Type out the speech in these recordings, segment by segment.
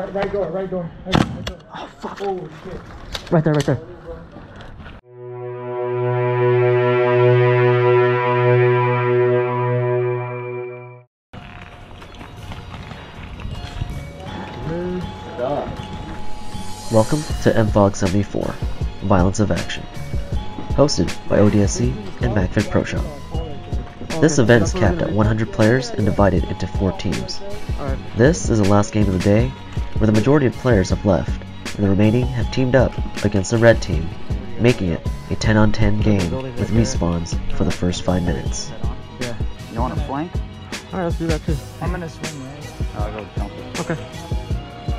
right, right door, right door. Right, right door. Oh fuck! Oh shit! Right there, right there. Welcome to MFOG 74, Violence of Action. Hosted by ODSC and Magfed Pro Shop. This event is capped at 100 players and divided into 4 teams. This is the last game of the day, where the majority of players have left, and the remaining have teamed up against the red team, making it a 10 on 10 game with respawns for the first 5 minutes. Yeah. You want a flank? Alright, let's do that too. I'm gonna swing right. I'll go jump it. Okay.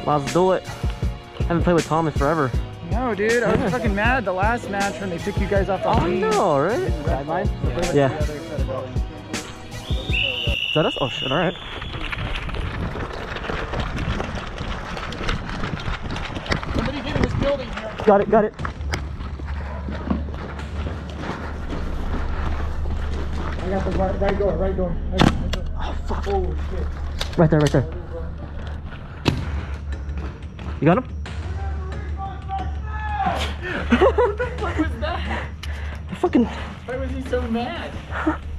Let's do it. I haven't played with Thomas forever. No, dude, I was fucking mad the last match when they took you guys off the Oh team. no, right? Sideline? Yeah. Is that us? Oh shit, alright. Somebody get in this building here. Got it, got it. I got the right, right door, right door. Right, right door. Oh fuck! Oh shit! Right there, right there. You got him? What the fuck was that? Fucking. Why was he so mad?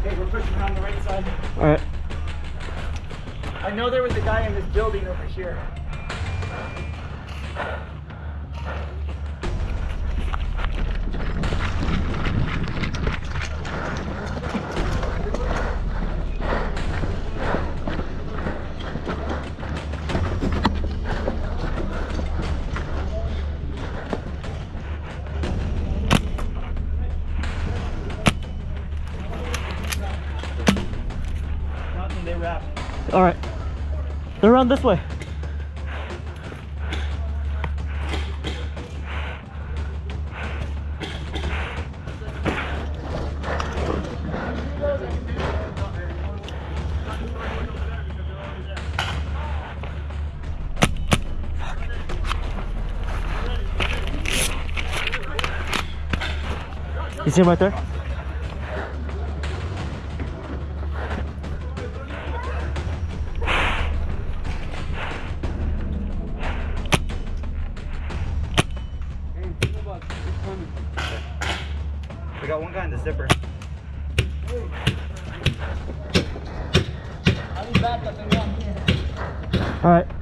Okay, we're pushing around the right side. Alright. I know there was a guy in this building over here. Nothing. Alright. They're around this way. You see him right there? Guy in the zipper. I need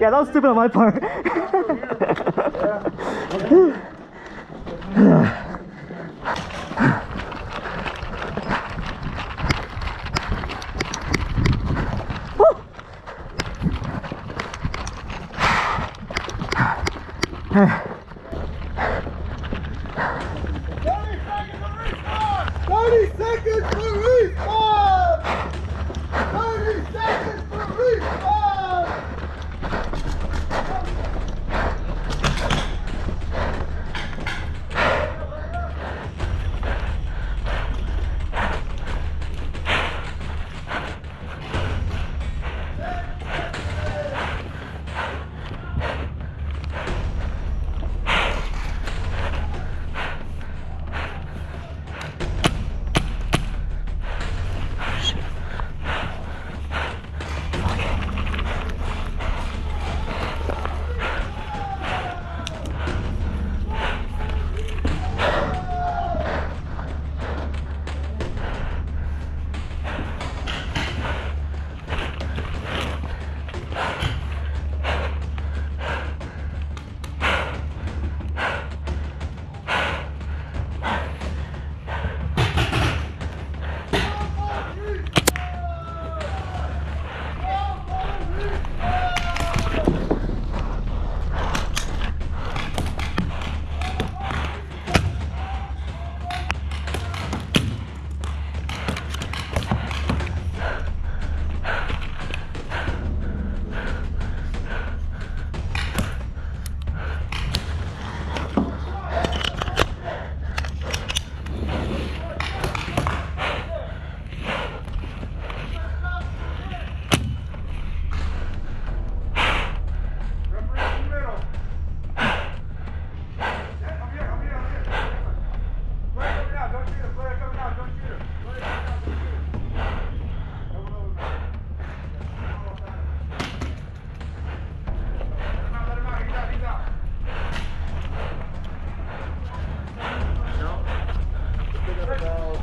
yeah, that was stupid on my part.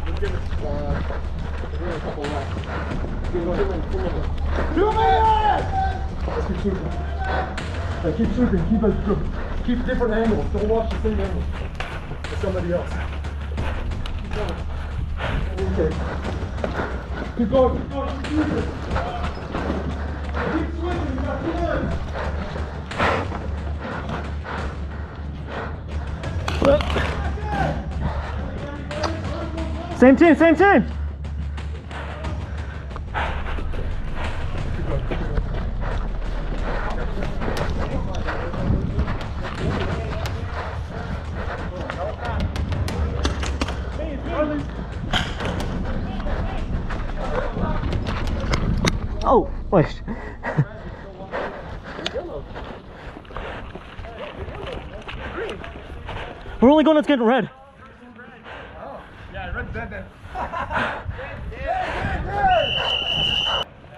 Let's give it, uh, we're gonna couple laps. Give it two minutes, two minutes. Two minutes! Let's keep shooting. Like, keep shooting, keep it, keep different angles. Don't watch the same angle as somebody else. Keep going. Okay. Keep going, keep going, keep shooting. Keep swinging, you got two minutes. Same team, same team. Oh, wait. We're only going to get red. All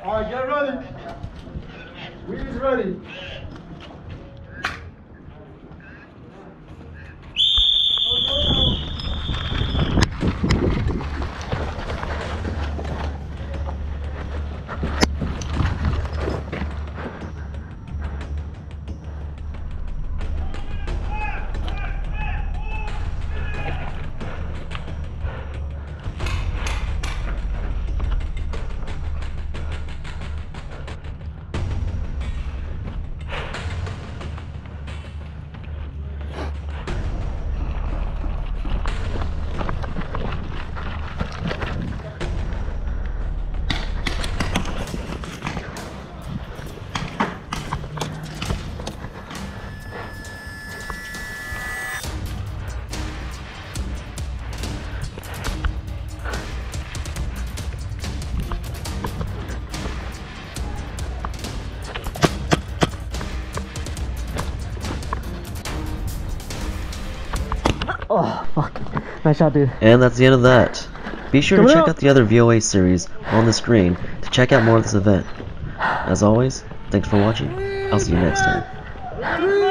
right, get ready. Weed's ready. Fuck. Nice shot, dude. And that's the end of that. Be sure to check up. out the other VOA series on the screen to check out more of this event. As always, thanks for watching. I'll see you next time.